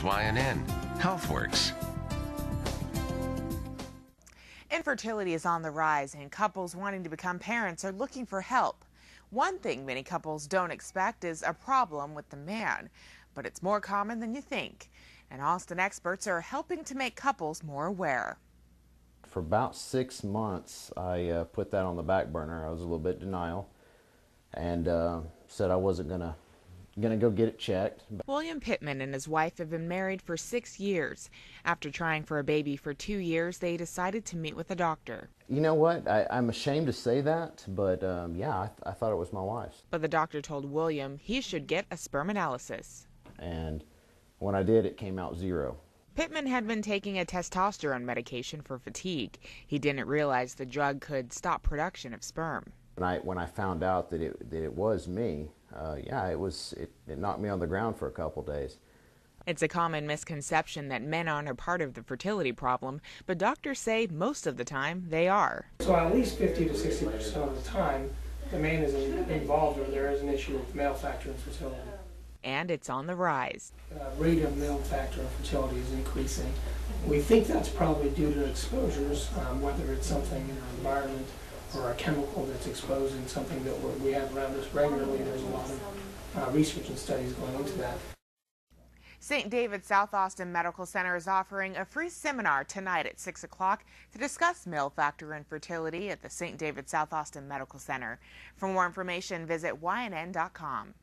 YNN HealthWorks. Infertility is on the rise, and couples wanting to become parents are looking for help. One thing many couples don't expect is a problem with the man, but it's more common than you think. And Austin experts are helping to make couples more aware. For about six months, I uh, put that on the back burner. I was a little bit denial and uh, said I wasn't going to going to go get it checked. William Pittman and his wife have been married for six years. After trying for a baby for two years, they decided to meet with a doctor. You know what? I, am ashamed to say that, but um, yeah, I, th I thought it was my wife's. But the doctor told William he should get a sperm analysis. And when I did, it came out zero. Pittman had been taking a testosterone medication for fatigue. He didn't realize the drug could stop production of sperm. When I, when I found out that it, that it was me, uh, yeah, it was it, it knocked me on the ground for a couple days. It's a common misconception that men aren't a part of the fertility problem, but doctors say most of the time they are. So at least 50 to 60 percent of the time, the man is involved or there is an issue with male factor infertility. And it's on the rise. Uh, rate of male factor infertility is increasing. We think that's probably due to exposures, um, whether it's something in our environment or a chemical that's exposing something that we have around us regularly. There's a lot of uh, research and studies going into that. St. David South Austin Medical Center is offering a free seminar tonight at 6 o'clock to discuss male factor infertility at the St. David South Austin Medical Center. For more information, visit ynn.com.